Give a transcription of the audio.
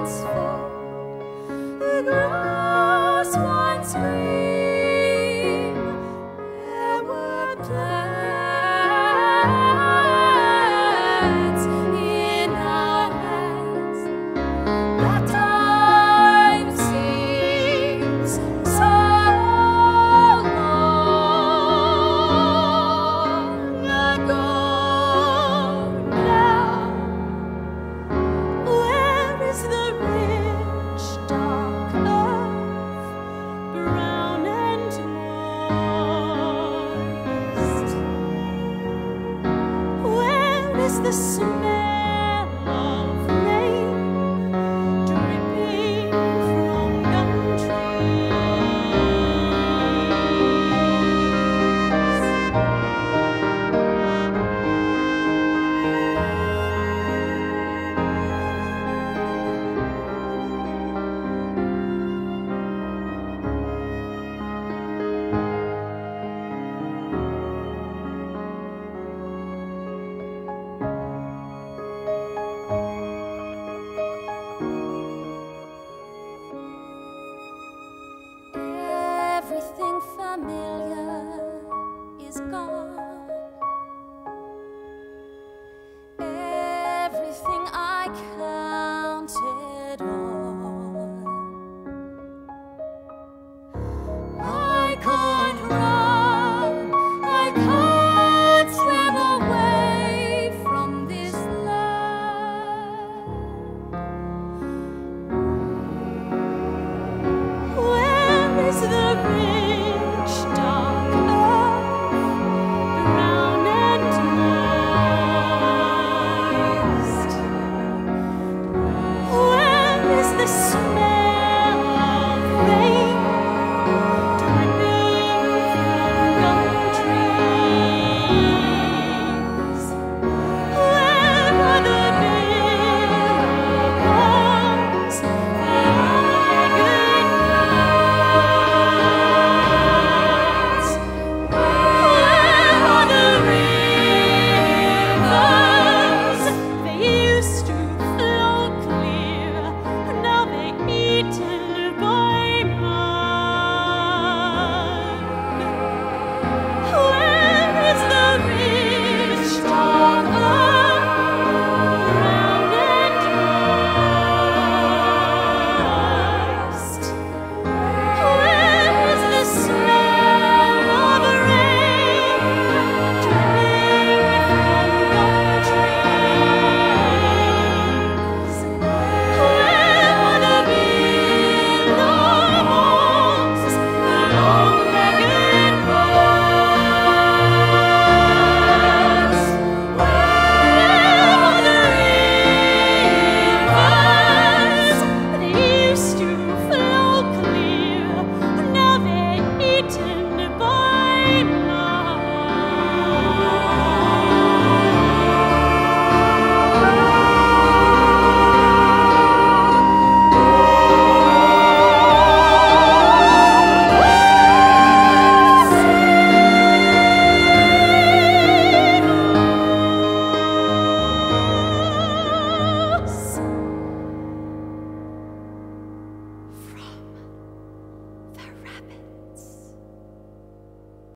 that's is the smell. familiar.